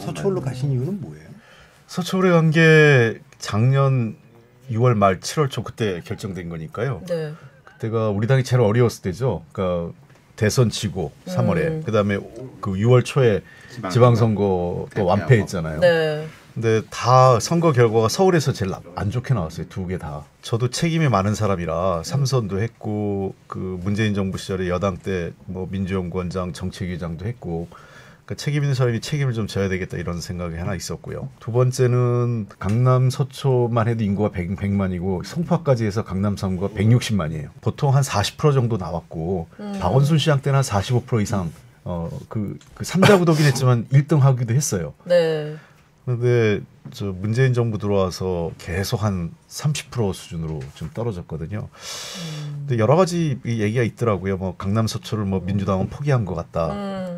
서초로 가신 이유는 뭐예요? 서초울에 간게 작년 6월 말 7월 초 그때 결정된 거니까요. 네. 그때가 우리 당이 제일 어려웠을 때죠. 그러니까 대선 지고 3월에 음. 그다음에 그 6월 초에 지방선거. 또. 완패했잖아요. 네. 근데 다 선거 결과가 서울에서 제일 나- 안 좋게 나왔어요. 두 개 다. 저도 책임이 많은 사람이라 삼선도 했고 그 문재인 정부 시절에 여당 때 뭐 민주연구원장 정책위장도 했고 그러니까 책임 있는 사람이 책임을 좀 져야 되겠다 이런 생각이 하나 있었고요. 두 번째는 강남 서초만 해도 인구가 100, 100만이고 송파까지 해서 강남 선거가 160만이에요. 보통 한 40% 정도 나왔고 음. 박원순 시장 때는 한 45% 이상 어그 그 삼자구도긴 했지만 1등 하기도 했어요. 네. 근데 저 문재인 정부 들어와서 계속 한 30% 수준으로 좀 떨어졌거든요. 근데 여러 가지 이 얘기가 있더라고요. 뭐 강남 서초를 뭐 민주당은 포기한 것 같다. 음.